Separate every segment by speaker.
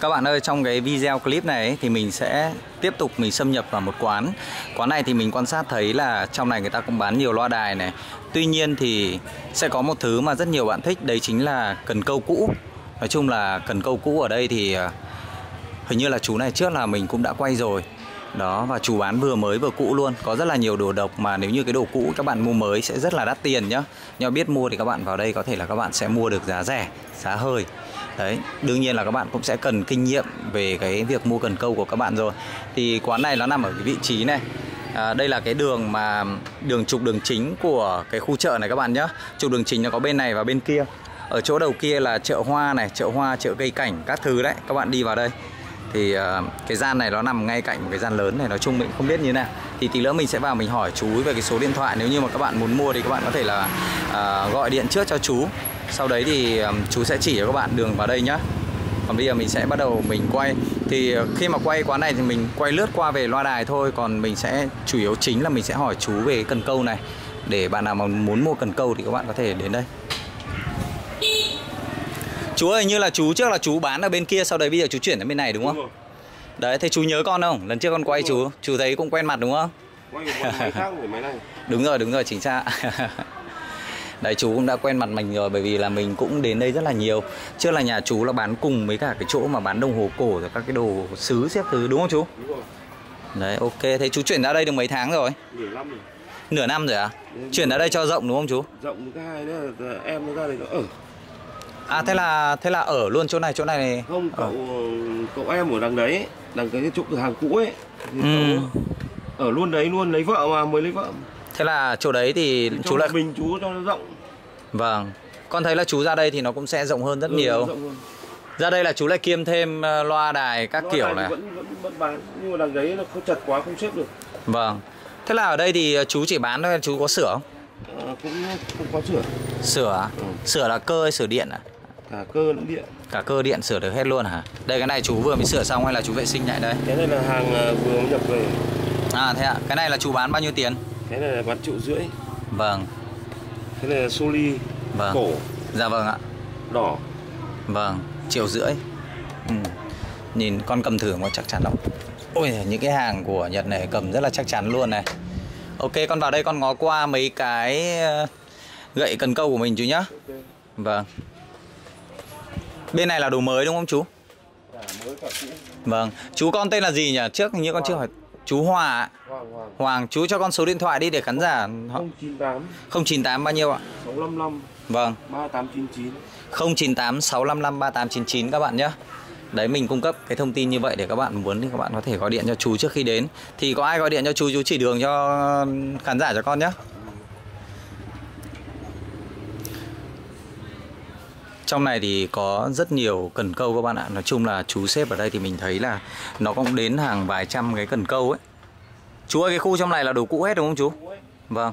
Speaker 1: Các bạn ơi, trong cái video clip này ấy, thì mình sẽ tiếp tục mình xâm nhập vào một quán. Quán này thì mình quan sát thấy là trong này người ta cũng bán nhiều loa đài này. Tuy nhiên thì sẽ có một thứ mà rất nhiều bạn thích Đấy chính là cần câu cũ. Nói chung là cần câu cũ ở đây thì à, Hình như là chú này trước là mình cũng đã quay rồi. Đó và chú bán vừa mới vừa cũ luôn. Có rất là nhiều đồ độc mà nếu như cái đồ cũ các bạn mua mới sẽ rất là đắt tiền nhá. Nhưng biết mua thì các bạn vào đây có thể là các bạn sẽ mua được giá rẻ, giá hơi. Đấy, đương nhiên là các bạn cũng sẽ cần kinh nghiệm về cái việc mua cần câu của các bạn rồi. Thì quán này nó nằm ở cái vị trí này. À, Đây là cái đường mà đường trục đường chính của cái khu chợ này các bạn nhé Trục đường chính nó có bên này và bên kia. Ở chỗ đầu kia là chợ hoa này, chợ hoa, chợ cây cảnh, các thứ đấy. Các bạn đi vào đây. Thì uh, cái gian này nó nằm ngay cạnh một cái gian lớn này nói chung mình không biết như thế nào. Thì tí nữa mình sẽ vào mình hỏi chú về cái số điện thoại. Nếu như mà các bạn muốn mua thì các bạn có thể là uh, gọi điện trước cho chú sau đấy thì chú sẽ chỉ cho các bạn đường vào đây nhá còn bây giờ mình sẽ bắt đầu mình quay thì khi mà quay quán này thì mình quay lướt qua về loa đài thôi còn mình sẽ chủ yếu chính là mình sẽ hỏi chú về cần câu này để bạn nào mà muốn mua cần câu thì các bạn có thể đến đây Chú ơi như là chú trước là chú bán ở bên kia Sau đấy bây giờ chú chuyển đến bên này đúng không?
Speaker 2: Đúng.
Speaker 1: Đấy thế chú nhớ con không? Lần trước con quay
Speaker 2: Đúng
Speaker 1: chú
Speaker 2: rồi.
Speaker 1: Chú thấy cũng quen mặt đúng không? Đúng rồi đúng rồi chính xác Đấy chú cũng đã quen mặt mình rồi Bởi vì là mình cũng đến đây rất là nhiều Trước là nhà chú là bán cùng với cả cái chỗ mà bán đồng hồ cổ Rồi các cái đồ sứ xếp thứ đúng không chú?
Speaker 2: Đúng rồi
Speaker 1: Đấy ok Thế chú chuyển ra đây được mấy tháng rồi?
Speaker 2: Nửa năm rồi
Speaker 1: Nửa năm rồi à?
Speaker 2: Đúng.
Speaker 1: Chuyển ra đây cho rộng đúng không chú?
Speaker 2: Rộng cái hai nữa là em nó ra đây nó ở
Speaker 1: À thế là thế là ở luôn chỗ này chỗ này này
Speaker 2: Không
Speaker 1: Ở.
Speaker 2: cậu cậu em ở đằng đấy Đằng cái chỗ cửa hàng cũ ấy thì
Speaker 1: Ừ.
Speaker 2: cậu ở luôn đấy luôn lấy vợ mà mới lấy vợ
Speaker 1: Thế là chỗ đấy thì
Speaker 2: Cho
Speaker 1: chú lại
Speaker 2: mình chú cho nó rộng
Speaker 1: Vâng Con thấy là chú ra đây thì nó cũng sẽ rộng hơn rất
Speaker 2: Ừ,
Speaker 1: nhiều
Speaker 2: rộng hơn.
Speaker 1: Ra đây là chú lại kiêm thêm ờ, loa đài các
Speaker 2: Nó
Speaker 1: kiểu
Speaker 2: này thì
Speaker 1: này
Speaker 2: vẫn, vẫn, vẫn bán Nhưng mà đằng đấy nó không chật quá không xếp được
Speaker 1: Vâng Thế là ở đây thì ờ, chú chỉ bán thôi chú có sửa không?
Speaker 2: à, Cũng không có sửa
Speaker 1: Sửa à?
Speaker 2: Ừ.
Speaker 1: Sửa là cơ hay sửa điện à?
Speaker 2: Cả cơ lẫn điện
Speaker 1: Cả cơ điện sửa được hết luôn hả? Đây cái này chú vừa mới sửa xong hay là chú vệ sinh lại đây?
Speaker 2: Cái này là hàng à, vừa mới nhập về
Speaker 1: À thế ạ, cái này là chú bán bao nhiêu tiền?
Speaker 2: Cái này là bán triệu rưỡi.
Speaker 1: Vâng,
Speaker 2: Cái này là soli
Speaker 1: vâng.
Speaker 2: cổ.
Speaker 1: Dạ vâng ạ.
Speaker 2: Đỏ.
Speaker 1: Vâng, triệu rưỡi. Ừ. Nhìn con cầm thử mà chắc chắn không? Ôi, những cái hàng của Nhật này cầm rất là chắc chắn luôn này. Ok, con vào đây con ngó qua mấy cái ờ, gậy cần câu của mình chú nhá.
Speaker 2: Ok
Speaker 1: Vâng. Bên này là đồ mới đúng không chú?
Speaker 2: Cả mới cả cũ
Speaker 1: Vâng, chú con tên là gì nhỉ? Trước như con chưa hỏi Chú Hòa.
Speaker 2: Hoàng Hoàng
Speaker 1: Hoàng, chú cho con số điện thoại đi để khán giả họ
Speaker 2: 098
Speaker 1: 098 bao nhiêu ạ?
Speaker 2: 655
Speaker 1: Vâng,
Speaker 2: 3899
Speaker 1: 098 655 3899 các bạn nhé. Đấy mình cung cấp cái thông tin như vậy để các bạn muốn thì các bạn có thể gọi điện cho chú trước khi đến. Thì có ai gọi điện cho chú chú chỉ đường cho khán giả cho con nhé. Trong này thì có rất nhiều cần câu các bạn ạ Nói chung là chú xếp ở đây thì mình thấy là Nó cũng đến hàng vài trăm cái cần câu ấy Chú ơi cái khu trong này là đồ cũ hết đúng không chú? Vâng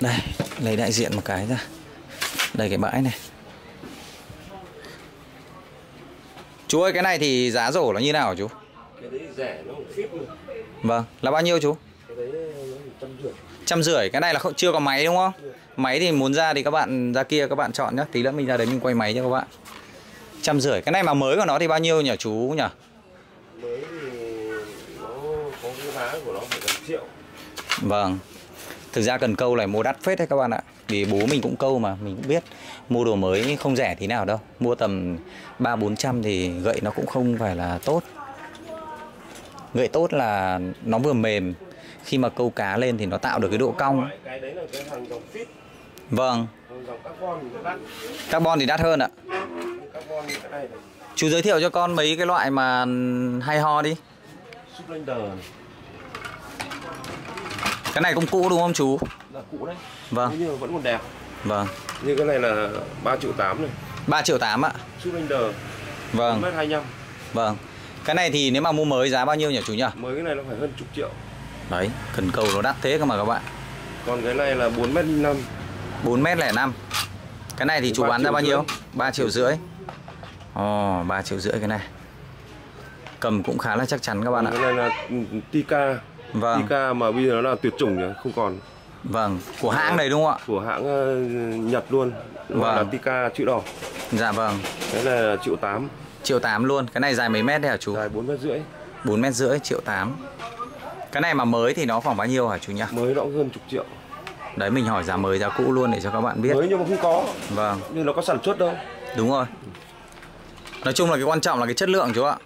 Speaker 1: Đây lấy đại diện một cái ra Đây cái bãi này Chú ơi cái này thì giá rổ nó như nào chú?
Speaker 2: Cái đấy rẻ nó không phít nữa
Speaker 1: Vâng là bao nhiêu chú?
Speaker 2: Trăm rưỡi
Speaker 1: cái này là không chưa có máy đúng không? Máy thì muốn ra thì các bạn ra kia các bạn chọn nhé tí nữa mình ra đấy mình quay máy cho các bạn. Trăm rưỡi cái này mà mới của nó thì bao nhiêu nhỉ chú nhỉ?
Speaker 2: Mới thì nó có cái giá của nó phải gần triệu.
Speaker 1: Vâng. Thực ra cần câu này mua đắt phết đấy các bạn ạ. Vì bố mình cũng câu mà mình cũng biết. Mua đồ mới không rẻ tí nào đâu. Mua tầm ba bốn trăm thì gậy nó cũng không phải là tốt. Gậy tốt là nó vừa mềm khi mà câu cá lên thì nó tạo được cái độ cong. Vâng.
Speaker 2: Carbon thì đắt.
Speaker 1: Hơn ạ.
Speaker 2: Như
Speaker 1: Chú giới thiệu cho con mấy cái loại mà hay ho đi. Cái này cũng cũ đúng không chú?
Speaker 2: Là cũ đấy.
Speaker 1: Vâng,
Speaker 2: nhưng mà vẫn còn đẹp.
Speaker 1: Vâng.
Speaker 2: Như cái này là 3 triệu 8 này.
Speaker 1: 3 triệu 8 ạ.
Speaker 2: Splendor
Speaker 1: Vâng,
Speaker 2: 1m25
Speaker 1: vâng. Cái này thì nếu mà mua mới giá bao nhiêu nhỉ chú nhỉ?
Speaker 2: Mới cái này nó phải hơn chục triệu
Speaker 1: Đấy, cần cầu nó đắt thế cơ mà các bạn.
Speaker 2: Còn cái này là 4m05
Speaker 1: 4m05 Cái này thì chú
Speaker 2: Ba
Speaker 1: bán ra bao nhiêu?
Speaker 2: rưỡi.
Speaker 1: 3 triệu rưỡi. Ồ, 3 triệu rưỡi cái này. Cầm cũng khá là chắc chắn các bạn ạ.
Speaker 2: Cái này là Tika.
Speaker 1: Vâng,
Speaker 2: Tika mà bây giờ nó là tuyệt chủng rồi, không còn.
Speaker 1: Vâng, của hãng này đúng không ạ?
Speaker 2: của hãng ờ, Nhật luôn. Gọi là
Speaker 1: Vâng.
Speaker 2: Tika chữ đỏ.
Speaker 1: Dạ vâng,
Speaker 2: cái này là triệu tám.
Speaker 1: Triệu tám luôn. Cái này dài mấy mét đấy hả chú?
Speaker 2: dài bốn mét rưỡi.
Speaker 1: 4 mét rưỡi, triệu tám. Cái này mà mới thì nó khoảng bao nhiêu hả chú nhỉ?
Speaker 2: mới nó hơn chục triệu
Speaker 1: Đấy mình hỏi giá mới giá cũ luôn để cho các bạn biết.
Speaker 2: mới nhưng mà không có
Speaker 1: Vâng,
Speaker 2: nhưng nó có sản xuất đâu
Speaker 1: đúng rồi. Nói chung là cái quan trọng là cái chất lượng chú ạ.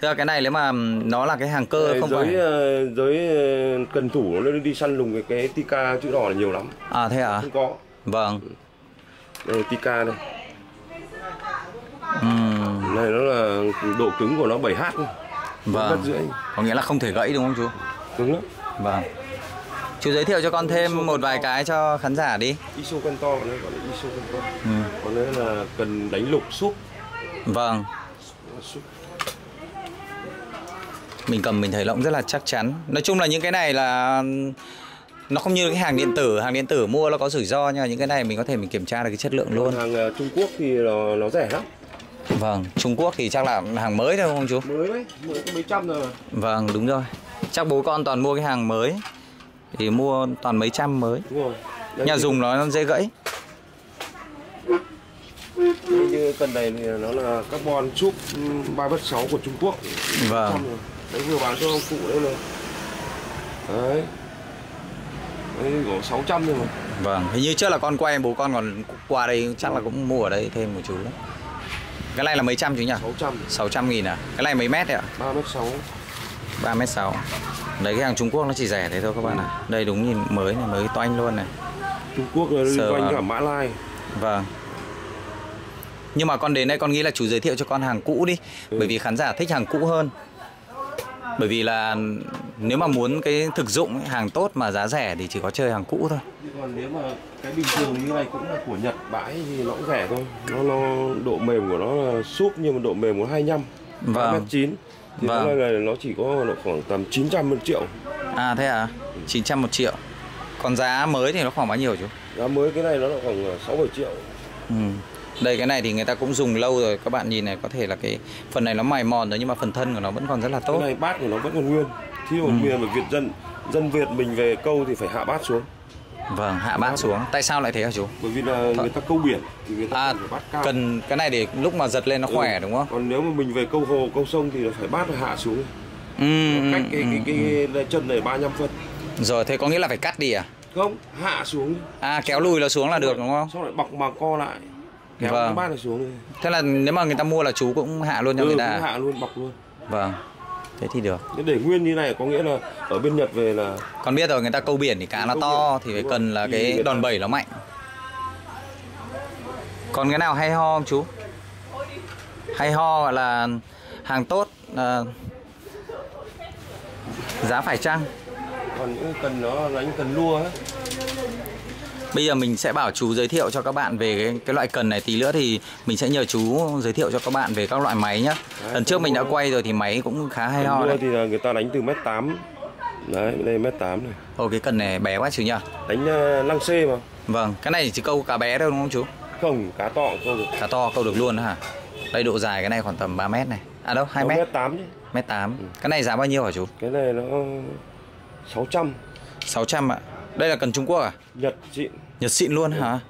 Speaker 1: Thế là cái này nếu mà nó là cái hàng cơ
Speaker 2: Này,
Speaker 1: không
Speaker 2: giới
Speaker 1: phải
Speaker 2: ờ, giới ờ, cần thủ nó đi săn lùng cái, cái Tika chữ đỏ là nhiều lắm
Speaker 1: À thế à?
Speaker 2: không có
Speaker 1: Vâng.
Speaker 2: đây Tika đây
Speaker 1: Ừm,
Speaker 2: này nó là độ cứng của nó 7H thôi.
Speaker 1: Vâng.
Speaker 2: rưỡi
Speaker 1: Có nghĩa là không thể gãy đúng không chú?
Speaker 2: cứng lắm
Speaker 1: Vâng. Chú giới thiệu cho con thêm một vài cái cho khán giả đi.
Speaker 2: ISO con to còn đây gọi là ISO con to
Speaker 1: Ừ.
Speaker 2: còn đây là cần đánh lục súp
Speaker 1: Vâng.
Speaker 2: súp
Speaker 1: Mình cầm mình thấy nó cũng rất là chắc chắn. Nói chung là những cái này là nó không như cái hàng điện tử, hàng điện tử mua nó có rủi ro nhưng mà những cái này mình có thể mình kiểm tra được cái chất lượng luôn.
Speaker 2: hàng ờ, Trung Quốc thì nó, nó rẻ lắm
Speaker 1: Vâng, Trung Quốc thì chắc là hàng mới thôi không chú?
Speaker 2: mới đấy mới có mấy trăm rồi
Speaker 1: Vâng, đúng rồi. Chắc bố con toàn mua cái hàng mới. Thì mua toàn mấy trăm mới.
Speaker 2: đúng rồi Đấy,
Speaker 1: Nhà
Speaker 2: thì-
Speaker 1: dùng nó dễ gãy.
Speaker 2: Như cần này thì nó là carbon súp 3 bất 6 của Trung Quốc
Speaker 1: Vâng.
Speaker 2: Rồi. đấy vừa bán cho ông cụ đây này đấy đấy có 600 rồi mà
Speaker 1: Vâng, hình như trước là con quay bố con còn qua đây chắc là cũng mua ở đây thêm một chú đấy. Cái này là mấy trăm chú nhỉ?
Speaker 2: 600
Speaker 1: 600 nghìn à? Cái này mấy mét đấy ạ?
Speaker 2: 3 mét 6
Speaker 1: 3 mét 6 Đấy cái hàng Trung Quốc nó chỉ rẻ thế thôi các bạn ạ. Đây đúng nhìn mới này, mới toanh luôn này.
Speaker 2: Trung Quốc là liên
Speaker 1: Sờ
Speaker 2: quan cả Mã Lai.
Speaker 1: Vâng. Nhưng mà con đến đây con nghĩ là chú giới thiệu cho con hàng cũ đi.
Speaker 2: Ừ.
Speaker 1: Bởi vì khán giả thích hàng cũ hơn. Bởi vì là nếu mà muốn cái thực dụng ấy, hàng tốt mà giá rẻ thì chỉ có chơi hàng cũ thôi.
Speaker 2: Còn nếu mà cái bình thường như này cũng là của Nhật bãi thì nó cũng rẻ thôi. Nó, nó độ mềm của nó là súp nhưng mà độ mềm của 25
Speaker 1: Vâng.
Speaker 2: mét 9 thì
Speaker 1: Vâng.
Speaker 2: nó là nó chỉ có độ khoảng tầm 900 triệu.
Speaker 1: À thế à? 900 một triệu. Còn giá mới thì nó khoảng bao nhiêu chú?
Speaker 2: Giá mới cái này nó là khoảng 6 7 triệu.
Speaker 1: Ừ. Đây cái này thì người ta cũng dùng lâu rồi. Các bạn nhìn này có thể là cái phần này nó mài mòn rồi Nhưng mà phần thân của nó vẫn còn rất là
Speaker 2: cái
Speaker 1: tốt
Speaker 2: này bát của nó vẫn còn nguyên khi mà
Speaker 1: Ừ.
Speaker 2: ừ. Việt dân dân Việt mình về câu thì phải hạ bát xuống
Speaker 1: Vâng hạ bát xuống Tại sao lại thế hả chú
Speaker 2: bởi vì là người ta câu biển thì người ta
Speaker 1: À,
Speaker 2: cần phải bát cao
Speaker 1: cần cái này để lúc mà giật lên nó
Speaker 2: Ừ.
Speaker 1: khỏe đúng không?
Speaker 2: còn nếu mà mình về câu hồ câu sông thì là phải bát hạ xuống
Speaker 1: Ừ, ừ,
Speaker 2: cách cái
Speaker 1: ừ,
Speaker 2: cái cái, cái chân này 35 phân
Speaker 1: ừ. Rồi thế có nghĩa là phải cắt đi à?
Speaker 2: không hạ xuống
Speaker 1: À kéo lùi nó xuống là được đúng không?
Speaker 2: xong lại bọc mà co lại kéo
Speaker 1: Vâng.
Speaker 2: cái bát này xuống
Speaker 1: Thế là nếu mà người ta mua là chú cũng hạ luôn cho
Speaker 2: ừ,
Speaker 1: người ta. à?
Speaker 2: hạ luôn bọc luôn
Speaker 1: Vâng. Thế thì được.
Speaker 2: Để nguyên như này có nghĩa là ở bên Nhật về là
Speaker 1: Còn biết rồi người ta câu biển thì cá nó to
Speaker 2: biển,
Speaker 1: thì phải
Speaker 2: đúng
Speaker 1: cần
Speaker 2: rồi.
Speaker 1: là cái đòn bẩy nó mạnh. Còn cái nào hay ho không chú? Hay ho gọi là hàng tốt à, giá phải chăng?
Speaker 2: còn những cần nó đánh cần lua ấy
Speaker 1: Bây giờ mình sẽ bảo chú giới thiệu cho các bạn về cái, cái loại cần này tí nữa thì mình sẽ nhờ chú giới thiệu cho các bạn về các loại máy nhá.
Speaker 2: Đấy,
Speaker 1: Lần trước mình đã quay rồi thì máy cũng khá hay ho đấy.
Speaker 2: thì là người ta đánh từ mét 8 đấy đây mét 8 này
Speaker 1: Ồ cái cần này bé quá chú nhỉ?
Speaker 2: đánh uh, lăng xê mà
Speaker 1: Vâng, cái này chỉ câu cá bé đâu đúng không chú?
Speaker 2: không cá to câu được
Speaker 1: Cá to câu được luôn hả? Đây độ dài cái này khoảng tầm 3 mét này. À đâu, 2 mét,
Speaker 2: mét 8 chứ
Speaker 1: mét 8. Cái này giá bao nhiêu hả chú?
Speaker 2: cái này nó 600
Speaker 1: 600 ạ. Đây là cần Trung Quốc à?
Speaker 2: Nhật xịn
Speaker 1: Nhật xịn luôn hả?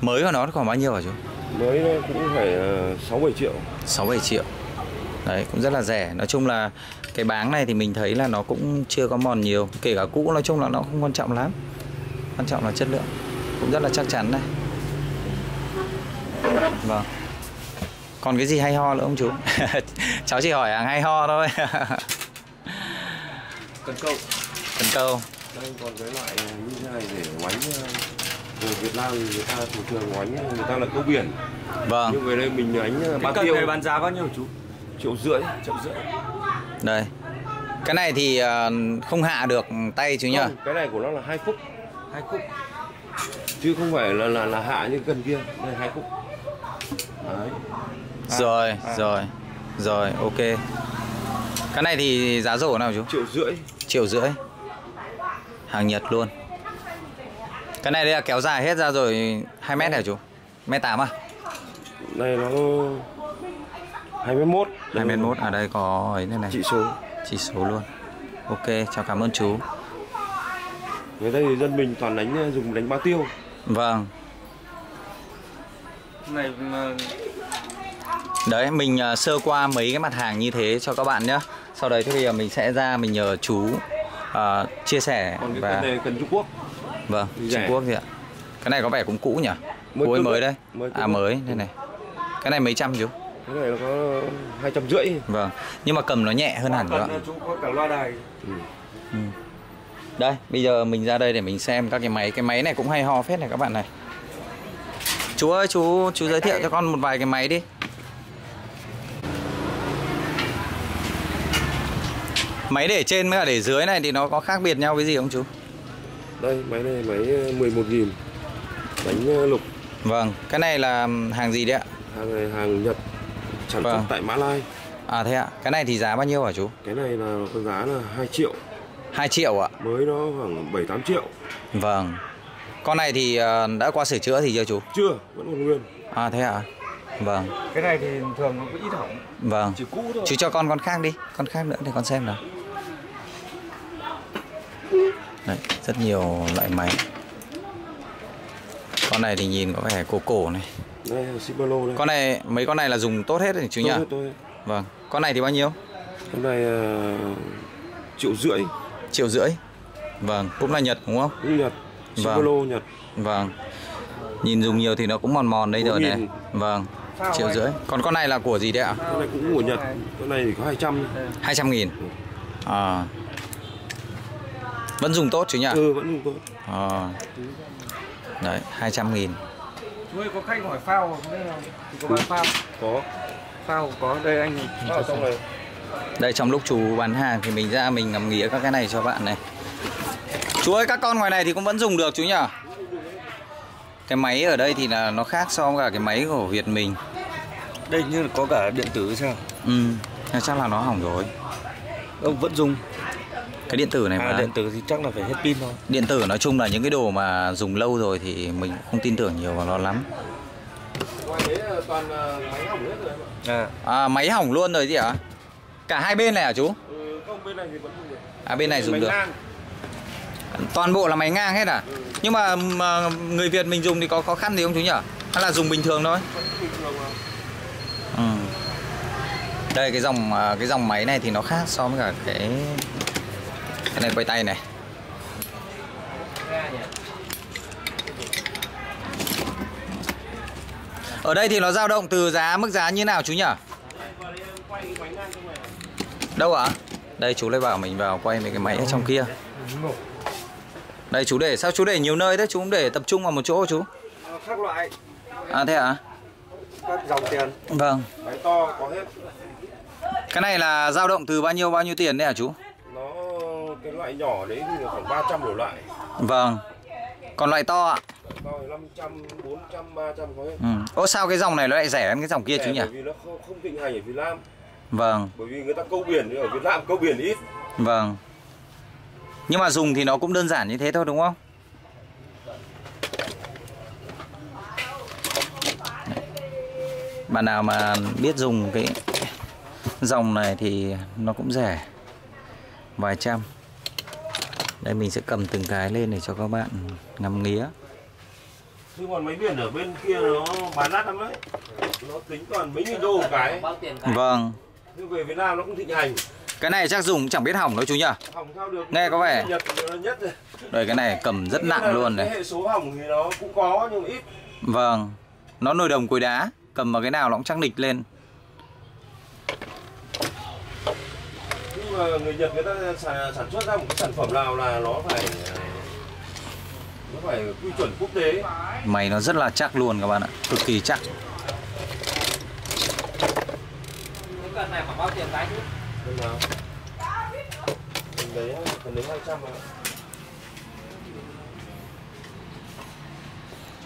Speaker 1: Mới của nó khoảng bao nhiêu hả chú?
Speaker 2: mới nó cũng phải uh, 6 7 triệu
Speaker 1: 6 7 triệu. Đấy, cũng rất là rẻ. Nói chung là cái báng này thì mình thấy là nó cũng chưa có mòn nhiều. Kể cả cũ nói chung là nó không quan trọng lắm. Quan trọng là chất lượng. Cũng rất là chắc chắn này. Vâng. Còn cái gì hay ho nữa không chú? Cháu chỉ hỏi hàng hay ho thôi.
Speaker 2: cần câu
Speaker 1: Cần câu.
Speaker 2: đây còn cái loại như thế này để oánh uh, người Việt Nam thì người ta thường thường oánh người ta là câu biển
Speaker 1: Vâng,
Speaker 2: nhưng về đây mình đánh uh, ba
Speaker 3: Cần
Speaker 2: tiêu
Speaker 3: này bán giá bao nhiêu chú?
Speaker 2: triệu rưỡi
Speaker 3: Triệu rưỡi.
Speaker 1: đây. Cái này thì ờ, không hạ được tay chú nhá.
Speaker 2: Cái này của nó là hai khúc
Speaker 3: Hai khúc.
Speaker 2: chứ không phải là là, là hạ như cần kia đây hai khúc đấy
Speaker 1: Rồi,
Speaker 2: à.
Speaker 1: rồi. Rồi, ok. Cái này thì giá rổ nào chú?
Speaker 2: triệu rưỡi
Speaker 1: Triệu rưỡi. Hàng Nhật luôn. Cái này đây là kéo dài hết ra rồi 2 mét hả chú? Mét 8 à?
Speaker 2: này nó 21
Speaker 1: 2 mét 1 ở đây có ấy này này.
Speaker 2: chỉ số
Speaker 1: Chỉ số luôn. Ok, chào cảm ơn chú.
Speaker 2: người đây thì dân mình toàn đánh ờ, dùng đánh bao tiêu
Speaker 1: Vâng
Speaker 3: này mà
Speaker 1: Đấy mình à, sơ qua mấy cái mặt hàng như thế cho các bạn nhé Sau đấy thì bây giờ mình sẽ ra mình nhờ chú à, chia sẻ
Speaker 2: còn cái
Speaker 1: và
Speaker 2: này cần Trung Quốc.
Speaker 1: Vâng,
Speaker 2: Rẻ.
Speaker 1: Trung Quốc gì ạ. Cái này có vẻ cũng cũ nhỉ?
Speaker 2: Mới cướp
Speaker 1: mới
Speaker 2: đấy.
Speaker 1: đây.
Speaker 2: Mới
Speaker 1: À mới đây này. Cái này mấy trăm chú
Speaker 2: cái này nó có hai trăm rưỡi.
Speaker 1: Vâng Nhưng mà cầm nó nhẹ hơn hẳn
Speaker 3: có cả loa đài.
Speaker 1: Đây, bây giờ mình ra đây để mình xem các cái máy. Cái máy này cũng hay ho phết này các bạn này. Chú ơi, chú chú giới thiệu cho con một vài cái máy đi Máy để trên với cả để dưới này thì nó có khác biệt nhau cái gì không chú?
Speaker 2: đây máy này máy 11 nghìn. Đánh ờ, lục.
Speaker 1: Vâng, cái này là hàng gì đấy ạ?
Speaker 2: hàng này hàng Nhật sản xuất
Speaker 1: Vâng.
Speaker 2: tại Mã Lai.
Speaker 1: À thế ạ, cái này thì giá bao nhiêu hả chú?
Speaker 2: cái này là có giá là 2 triệu.
Speaker 1: 2 triệu ạ?
Speaker 2: Mới nó khoảng 7 8 triệu.
Speaker 1: Vâng. Con này thì ờ, đã qua sửa chữa thì chưa chú?
Speaker 2: chưa vẫn còn nguyên.
Speaker 1: À thế ạ. Vâng,
Speaker 3: cái này thì thường nó có ít hỏng.
Speaker 1: Vâng.
Speaker 3: Chỉ cũ thôi.
Speaker 1: Chú cho con con khác đi. Con khác nữa để con xem nào Đấy, rất nhiều loại máy. Con này thì nhìn có vẻ cổ cổ này.
Speaker 2: Đây đây.
Speaker 1: Con này, mấy con này là dùng tốt hết rồi chú nhỉ?
Speaker 2: tôi, tôi.
Speaker 1: Vâng. Con này thì bao nhiêu?
Speaker 2: cái này ờ, triệu rưỡi.
Speaker 1: Triệu rưỡi. Vâng, cũng là Nhật đúng không?
Speaker 2: cũng Nhật.
Speaker 1: Vâng.
Speaker 2: Shimano Nhật.
Speaker 1: Vâng. Nhìn dùng nhiều thì nó cũng mòn mòn đây rồi này.
Speaker 2: 4.000.
Speaker 1: Vâng. Triệu rưỡi. Còn con này là của gì đấy ạ?
Speaker 2: cái này cũng của Nhật. Cái này thì có 200
Speaker 1: 2 trăm nghìn. À Vẫn dùng tốt chú nhỉ?
Speaker 2: ừ vẫn dùng tốt.
Speaker 1: À. Đấy, 200 nghìn.
Speaker 3: Chú ơi có khách hỏi phao không? Có bán phao.
Speaker 2: Có.
Speaker 3: Phao có đây anh
Speaker 2: ở trong này.
Speaker 1: Đây trong lúc chú bán hàng thì mình ra mình ngắm nghía các cái này cho bạn này. Chú ơi các con ngoài này thì cũng vẫn dùng được chú nhỉ? Cái máy ở đây thì là nó khác so với cả cái máy của Việt mình.
Speaker 3: Đây như là có cả điện tử sao
Speaker 1: Ừ, chắc là nó hỏng rồi.
Speaker 3: Ông vẫn dùng
Speaker 1: Cái điện tử này mà
Speaker 3: à, điện tử thì chắc là phải hết pin thôi
Speaker 1: Điện tử nói chung là những cái đồ mà dùng lâu rồi thì mình không tin tưởng nhiều vào nó lắm
Speaker 2: ngoài đấy là toàn máy hỏng hết rồi em ạ.
Speaker 3: à
Speaker 1: à, Máy hỏng luôn rồi gì hả? Cả hai bên này hả chú?
Speaker 2: ừ, không bên này thì vẫn dùng được
Speaker 1: À bên này dùng
Speaker 2: máy
Speaker 1: được
Speaker 2: ngang.
Speaker 1: Toàn bộ là máy ngang hết à? Nhưng mà, mà người Việt mình dùng thì có khó khăn gì không chú nhỉ? Hay là dùng bình thường thôi?
Speaker 2: bình thường mà.
Speaker 1: Ừ. Đây cái dòng à, cái dòng máy này thì nó khác so với cả cái cái này quay tay này. Ở đây thì nó dao động từ giá mức giá như nào chú nhỉ? Đâu ạ? Đây chú lại bảo mình vào quay mấy cái máy ở trong kia. Đây chú để sao chú để nhiều nơi thế chú không để tập trung vào một chỗ chú?
Speaker 3: các loại
Speaker 1: À thế ạ?
Speaker 3: các dòng tiền
Speaker 1: Vâng.
Speaker 2: máy to có hết
Speaker 1: Cái này là dao động từ bao nhiêu bao nhiêu tiền đấy hả chú?
Speaker 2: Cái loại nhỏ đấy thì khoảng 300 đổ lại
Speaker 1: Vâng. Còn loại to ạ?
Speaker 2: to thì 500 400 300 có hết
Speaker 1: Ừ. Ô sao cái dòng này nó lại rẻ hơn cái dòng kia
Speaker 2: Rẻ
Speaker 1: nhỉ?
Speaker 2: bởi vì nó không, không thịnh hành ở Việt Nam
Speaker 1: Vâng,
Speaker 2: bởi vì người ta câu biển ở Việt Nam câu biển ít
Speaker 1: vâng. Nhưng mà dùng thì nó cũng đơn giản như thế thôi đúng không? Bạn nào mà biết dùng cái dòng này thì nó cũng rẻ Vài trăm Đây mình sẽ cầm từng cái lên để cho các bạn ngắm nghía.
Speaker 2: Chứ còn máy biển ở bên kia nó bán đắt lắm đấy. Nó tính toàn mấy nghìn đô một cái.
Speaker 1: Vâng.
Speaker 2: Nhưng về Việt Nam nó cũng thịnh hành.
Speaker 1: Cái này chắc dùng chẳng biết hỏng đâu chú nhỉ?
Speaker 2: hỏng sao được?
Speaker 1: Nghe có vẻ-
Speaker 2: Nhật là nhất rồi.
Speaker 1: Đây cái này cầm rất nặng luôn
Speaker 2: cái
Speaker 1: này
Speaker 2: hệ số hỏng thì nó cũng có nhưng mà ít.
Speaker 1: Vâng. Nó nồi đồng cối đá. Cầm vào cái nào nó cũng chắc nịch lên
Speaker 2: mà người Nhật người ta sản, xuất ra một cái sản phẩm nào là nó phải nó phải quy chuẩn quốc tế?
Speaker 1: Máy nó rất là chắc luôn các bạn ạ Cực kỳ chắc.
Speaker 3: Cái cần này khoảng bao tiền cái chứ?
Speaker 2: Phần nào? Phần đấy, phần đấy 200 mà.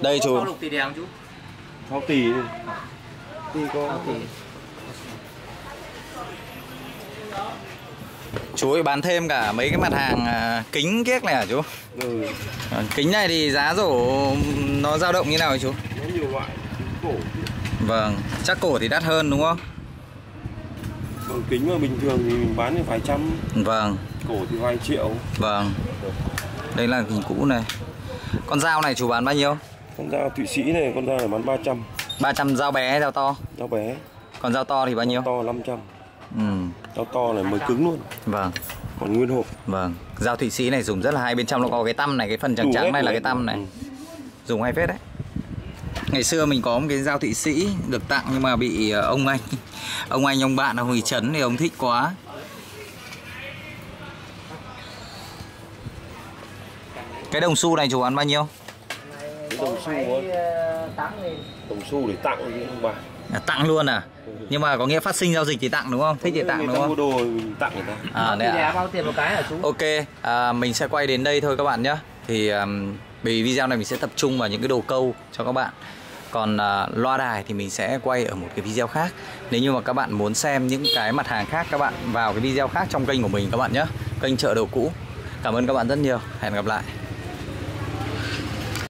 Speaker 1: Đây chú.
Speaker 3: Có lục tỷ đèn chú
Speaker 2: 6 tỷ. Đi. Tỷ. có
Speaker 1: Chú ấy bán thêm cả mấy cái mặt hàng à, kính kiếc này hả chú?
Speaker 2: Ừ,
Speaker 1: À, Kính này thì giá rổ nó dao động như nào hả chú?
Speaker 2: Nó nhiều loại cổ.
Speaker 1: Vâng Chắc cổ thì đắt hơn đúng không?
Speaker 2: Còn kính mà bình thường thì mình bán thì vài trăm,
Speaker 1: Vâng.
Speaker 2: Cổ thì vài triệu.
Speaker 1: Vâng. Đây là hình cũ này. Con dao này chú bán bao nhiêu?
Speaker 2: Con dao Thụy Sĩ này, con dao này bán 300
Speaker 1: 300 dao bé, dao to?
Speaker 2: Dao bé,
Speaker 1: Còn dao to thì bao nhiêu?
Speaker 2: to 500
Speaker 1: Ừ,
Speaker 2: Dao to này mới cứng luôn.
Speaker 1: Vâng.
Speaker 2: Còn nguyên hộp.
Speaker 1: Vâng, dao Thụy Sĩ này dùng rất là hay. Bên trong nó có cái tăm này, cái phần trắng
Speaker 2: Đủ
Speaker 1: trắng này là cái tăm này.
Speaker 2: Ừ.
Speaker 1: Dùng hay phết đấy. Ngày xưa mình có một cái dao Thụy Sĩ được tặng nhưng mà bị ờ, ông anh Ông anh, ông bạn, ông ấy chấn thì ông thích quá. Cái đồng xu này chú bán bao nhiêu?
Speaker 2: Cái đồng xu á, đồng xu để tặng chứ không bán
Speaker 1: À, tặng luôn à? Nhưng mà có nghĩa phát sinh giao dịch thì tặng đúng không? Thích thì tặng đúng
Speaker 2: ta mua
Speaker 1: không?
Speaker 2: đồ mình tặng người ta
Speaker 1: À, đấy à?
Speaker 3: bao tiền một cái hả chú?
Speaker 1: Ok, à, mình sẽ quay đến đây thôi các bạn nhé. Thì um, vì video này mình sẽ tập trung vào những cái đồ câu cho các bạn. Còn à, loa đài thì mình sẽ quay ở một cái video khác. Nếu như mà các bạn muốn xem những cái mặt hàng khác các bạn vào cái video khác trong kênh của mình các bạn nhé. Kênh chợ đồ cũ. Cảm ơn các bạn rất nhiều. Hẹn gặp lại.